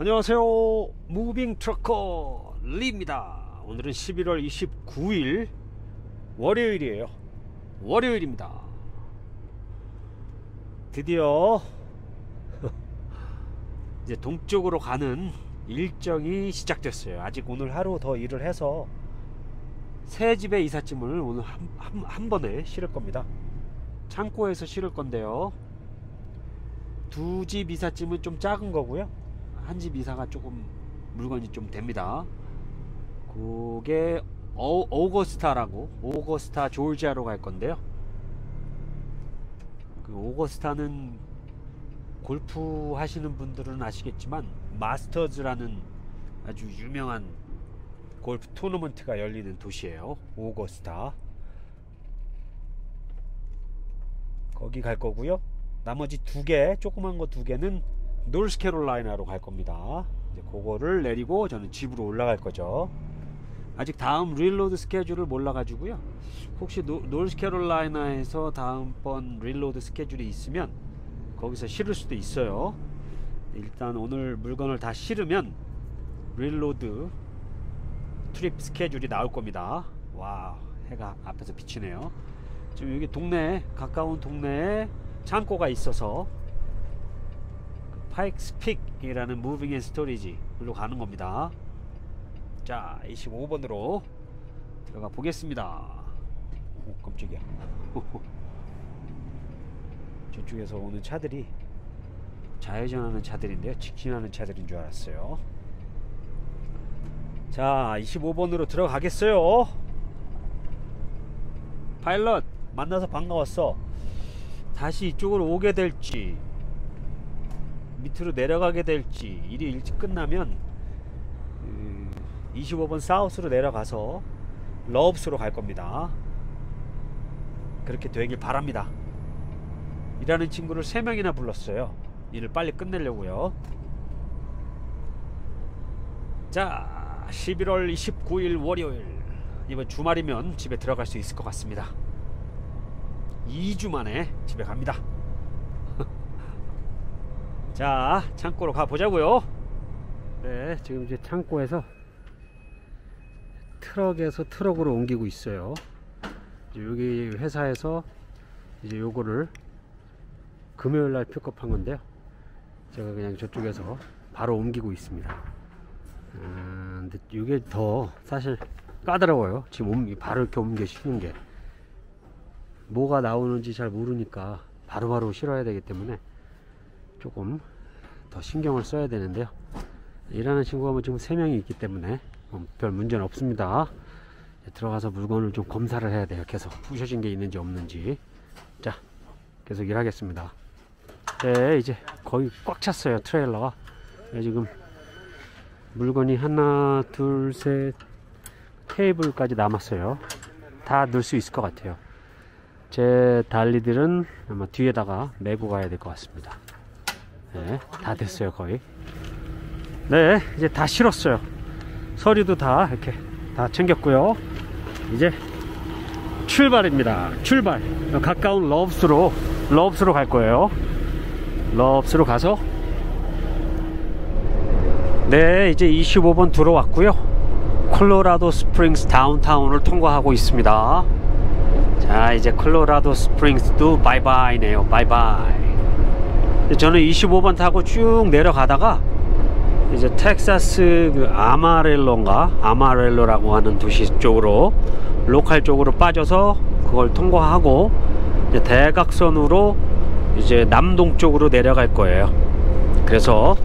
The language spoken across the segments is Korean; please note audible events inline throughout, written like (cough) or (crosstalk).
안녕하세요. moving trucker 리입니다. 오늘은 11월 29일 월요일이에요. 월요일입니다. 드디어 (laughs) 이제 동쪽으로 가는 일정이 시작됐어요. 아직 오늘 하루 더 일을 해서 새 집의 이삿짐을 오늘 한, 한, 한 번에 실을 겁니다. 창고에서 실을 건데요. 두 집 이삿짐은 좀 작은 거고요 한 집 이사가 조금 물건이 좀 됩니다. 그게 어, 오거스타라고 오거스타 조지아로 갈 건데요. 그 오거스타는 골프 하시는 분들은 아시겠지만 마스터즈라는 아주 유명한 골프 토너먼트가 열리는 도시예요. 오거스타. 거기 갈 거고요. 나머지 두 개 조그만 거 두 개는 노스캐롤라이나로 갈 겁니다. 이제 그거를 내리고 저는 집으로 올라갈 거죠. 아직 다음 reload 스케줄을 몰라 가지고요. 혹시 노, 노스캐롤라이나에서 다음번 reload 스케줄이 있으면 거기서 실을 수도 있어요. 일단 오늘 물건을 다 실으면 reload trip 스케줄이 나올 겁니다. 와 해가 앞에서 비치네요. 지금 여기 동네 가까운 동네에 창고가 있어서 Pikes Peak이라는 moving and storage 글로 가는 겁니다. 자 25번으로 들어가 보겠습니다. 오 깜짝이야. (laughs) 저쪽에서 오는 차들이 좌회전하는 차들인데요. 직진하는 차들인 줄 알았어요. 자 25번으로 들어가겠어요. 파일럿 만나서 반가웠어. 다시 이쪽으로 오게 될지 밑으로 내려가게 될지 일이 일찍 끝나면 25번 사우스로 내려가서 러브스로 갈 겁니다. 그렇게 되길 바랍니다. 일하는 친구를 3명이나 불렀어요. 일을 빨리 끝내려고요. 자 11월 29일 월요일. 이번 주말이면 집에 들어갈 수 있을 것 같습니다. 2주 만에 집에 갑니다 자 창고로 가보자고요. 네 지금 이제 창고에서 트럭에서 트럭으로 옮기고 있어요. 여기 회사에서 이제 요거를 금요일날 픽업한 건데요. 제가 그냥 저쪽에서 바로 옮기고 있습니다. 아, 근데 이게 더 사실 까다로워요. 지금 옮기, 바로 이렇게 옮겨 싣는 게. 뭐가 나오는지 잘 모르니까 바로바로 바로 실어야 되기 때문에 조금 더 신경을 써야 되는데요. 일하는 친구가 뭐 지금 3명이 있기 때문에 별 문제는 없습니다. 들어가서 물건을 좀 검사를 해야 돼요. 계속 부셔진 게 있는지 없는지. 자 계속 일하겠습니다. 네 이제 거의 꽉 찼어요 트레일러가. 네, 지금 물건이 하나 둘셋 테이블까지 남았어요. 다 넣을 수 있을 것 같아요. 제 달리들은 아마 뒤에다가 메고 가야 될 것 같습니다 네, 다 됐어요 거의. 네 이제 다 실었어요. 서류도 다 이렇게 다 챙겼고요. 이제 출발입니다. 출발. 가까운 Love's로 Love's로 갈 거예요. Love's로 가서. 네 이제 25번 들어왔고요. 콜로라도 스프링스 다운타운을 통과하고 있습니다. 자 이제 콜로라도 스프링스도 바이바이네요. 바이바이 저는 25번 타고 쭉 내려가다가 이제 텍사스 그 아마렐로인가? 아마렐로라고 하는 도시 쪽으로 로컬 쪽으로 빠져서 그걸 통과하고 이제 대각선으로 이제 남동쪽으로 내려갈 거예요. 그래서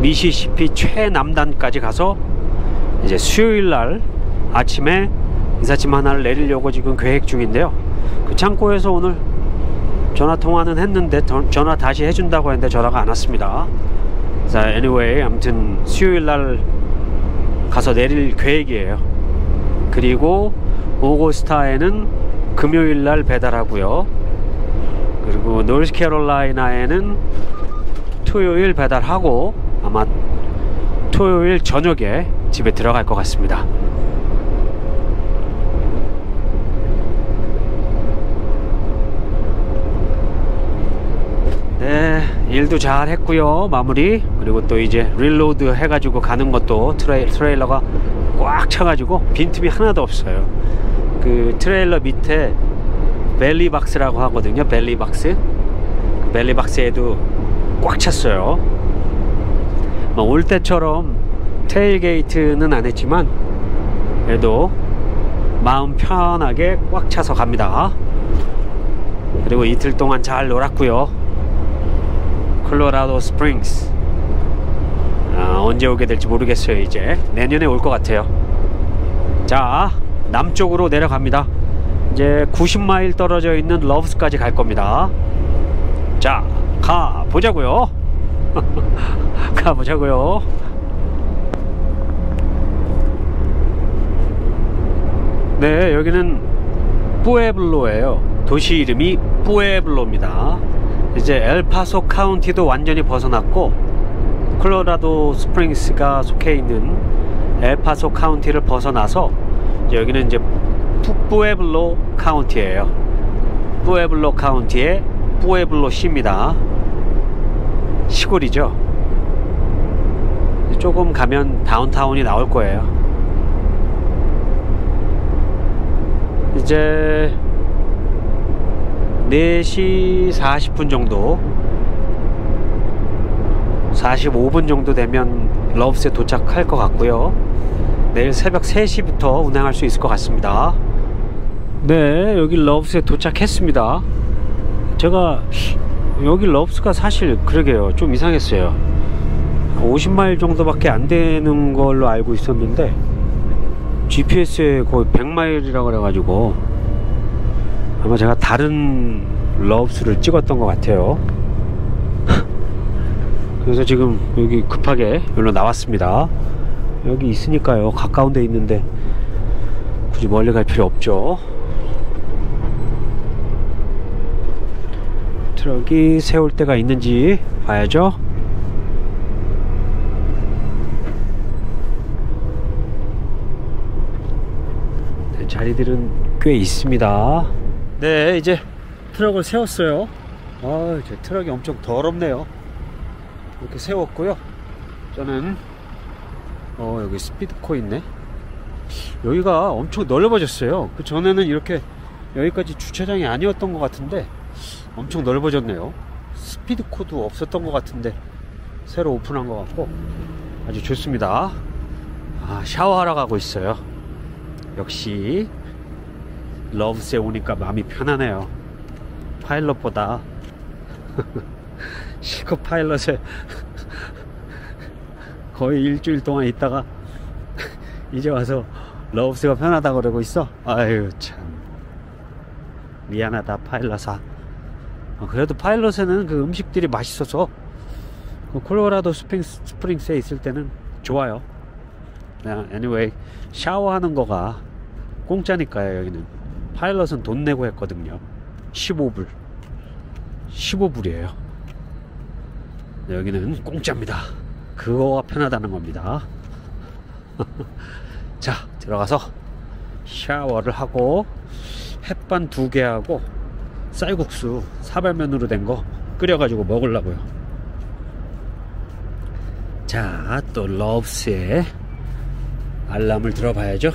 미시시피 최남단까지 가서 이제 수요일날 아침에 인사짐 하나를 내리려고 지금 계획 중인데요. 그 창고에서 오늘 전화 통화는 했는데 전화 다시 해준다고 했는데 전화가 안 왔습니다. 자 anyway 아무튼 수요일 날 가서 내릴 계획이에요. 그리고 오고스타에는 금요일 날 배달하고요. 그리고 노스캐롤라이나에는 토요일 배달하고 아마 토요일 저녁에 집에 들어갈 것 같습니다 네 일도 잘 했고요 마무리. 그리고 또 이제 reload 해가지고 가는 것도 트레이, 트레일러가 꽉 차가지고 빈틈이 하나도 없어요. 그 트레일러 밑에 belly box라고 하거든요 belly box. 그 belly box에도 꽉 찼어요. 뭐올 때처럼 tailgate는 안 했지만 그래도 마음 편하게 꽉 차서 갑니다. 그리고 이틀 동안 잘 놀았고요 콜로라도 스프링스. 아, 언제 오게 될지 모르겠어요 이제. 내년에 올 것 같아요. 자 남쪽으로 내려갑니다. 이제 90마일 떨어져 있는 러브스까지 갈 겁니다. 자 가보자고요. (laughs) 가보자고요. 네 여기는 뿌에블로예요. 도시 이름이 뿌에블로입니다 이제 엘파소 카운티도 완전히 벗어났고 콜로라도 스프링스가 속해 있는 엘파소 카운티를 벗어나서 여기는 이제 뿌에블로 카운티예요. 뿌에블로 카운티의 뿌에블로 시입니다. 시골이죠. 조금 가면 다운타운이 나올 거예요. 이제 4시 40분 정도 45분 정도 되면 러브스에 도착할 것 같고요. 내일 새벽 3시부터 운행할 수 있을 것 같습니다. 네 여기 러브스에 도착했습니다. 제가 여기 러브스가 사실 그러게요. 좀 이상했어요. 50마일 정도밖에 안 되는 걸로 알고 있었는데 GPS에 거의 100마일이라 그래가지고 아마 제가 다른 Love's를 찍었던 것 같아요. (laughs) 그래서 지금 여기 급하게 여기로 나왔습니다. 여기 있으니까요. 가까운 데 있는데 굳이 멀리 갈 필요 없죠. 트럭이 세울 데가 있는지 봐야죠. 네, 자리들은 꽤 있습니다 네 이제 트럭을 세웠어요. 아, 제 트럭이 엄청 더럽네요. 이렇게 세웠고요. 저는 어 여기 Speedco 있네. 여기가 엄청 넓어졌어요. 그 전에는 이렇게 여기까지 주차장이 아니었던 것 같은데 엄청 넓어졌네요. Speedco도 없었던 것 같은데 새로 오픈한 것 같고 아주 좋습니다. 아, 샤워하러 가고 있어요. 역시 러브스에 오니까 마음이 편하네요. 파일럿보다. (laughs) 실컷 파일럿에 (laughs) 거의 일주일 동안 있다가 (laughs) 이제 와서 러브스가 편하다 그러고 있어? 아유 참. 미안하다 파일럿아. 어, 그래도 파일럿에는 그 음식들이 맛있어서 그 콜로라도 스프링스, 스프링스에 있을 때는 좋아요. 그냥 anyway 샤워하는 거가 공짜니까요 여기는 Pilot은 돈 내고 했거든요. 15불. 15불이에요. 여기는 공짜입니다. 그거가 편하다는 겁니다. (laughs) 자 들어가서 샤워를 하고 햇반 두 개 하고 쌀국수 사발면으로 된 거 끓여가지고 먹으려고요. 자 또 러브스의 알람을 들어봐야죠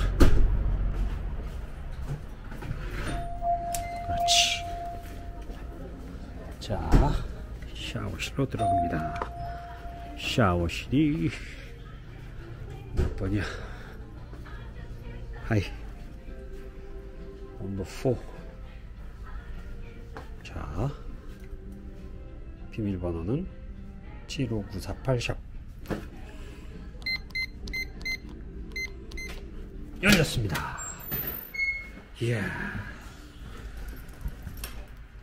샤워실로 들어갑니다. 샤워실이 몇 번이야 하이. 넘버 4 자, 비밀번호는 75948샵. 열렸습니다. 이야.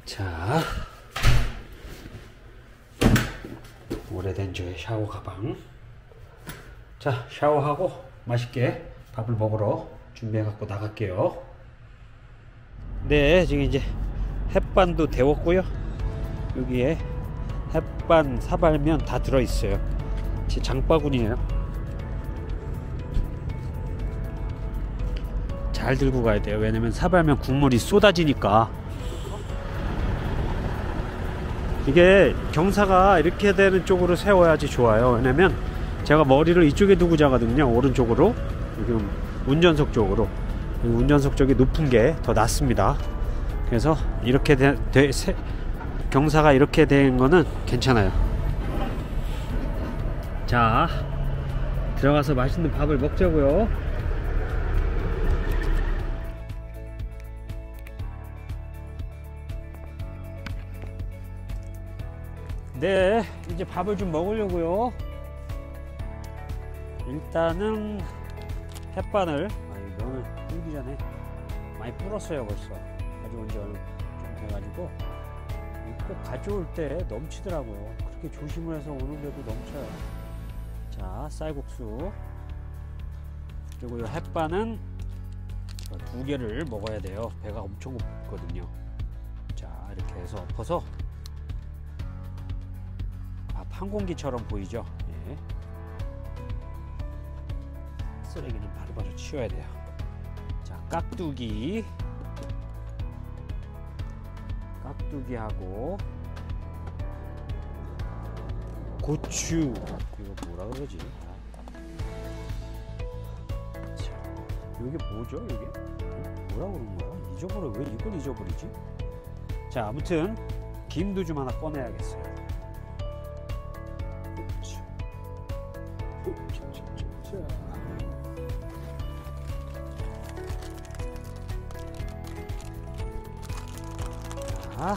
자, 오래된 저의 샤워 가방. 자, 샤워하고 맛있게 밥을 먹으러 준비해 갖고 나갈게요. 네, 지금 이제 햇반도 데웠고요. 여기에 햇반, 사발면 다 들어 있어요. 제 장바구니에요. 잘 들고 가야 돼요. 왜냐면 사발면 국물이 쏟아지니까 이게 경사가 이렇게 되는 쪽으로 세워야지 좋아요. 왜냐면 제가 머리를 이쪽에 두고 자거든요. 오른쪽으로. 지금 운전석 쪽으로. 이 운전석 쪽이 높은 게 더 낫습니다. 그래서 이렇게 되, 되- 세- 경사가 이렇게 된 거는 괜찮아요. 자, 들어가서 맛있는 밥을 먹자고요. 네, 이제 밥을 좀 먹으려고요. 일단은 햇반을 아니, 면을 불기 전에 많이 불었어요 벌써. 가져온 지 얼마 좀 돼가지고. 꼭 가져올 때 넘치더라고요. 그렇게 조심을 해서 오는데도 넘쳐요. 자 쌀국수. 그리고 이 햇반은 두 개를 먹어야 돼요. 배가 엄청 고프거든요. 자 이렇게 해서 엎어서 밥한 공기처럼 보이죠 예. 쓰레기는 바로바로 치워야 돼요. 자, 깍두기. 깍두기하고 고추. 이거 뭐라 그러지? 자, 이게 뭐죠? 이게 뭐라 그러는 거야? 잊어버려. 왜 이걸 잊어버리지? 자, 아무튼 김도 좀 하나 꺼내야겠어요. 자. 자,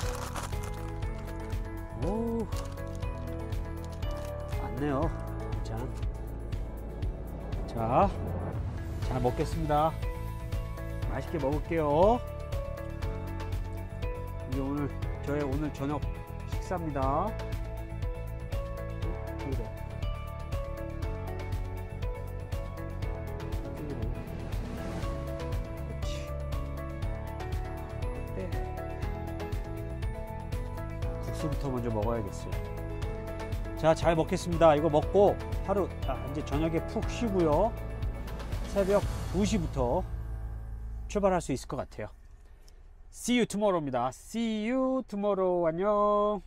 오, 많네요. 자, 자, 잘 먹겠습니다. 맛있게 먹을게요. 이게 오늘 저의 오늘 저녁 식사입니다. 그래. 국수부터 먼저 먹어야겠어요. 자, 잘 먹겠습니다. 이거 먹고 하루 아, 이제 저녁에 푹 쉬고요. 새벽 2시부터 출발할 수 있을 것 같아요. See you tomorrow입니다. See you tomorrow. 안녕.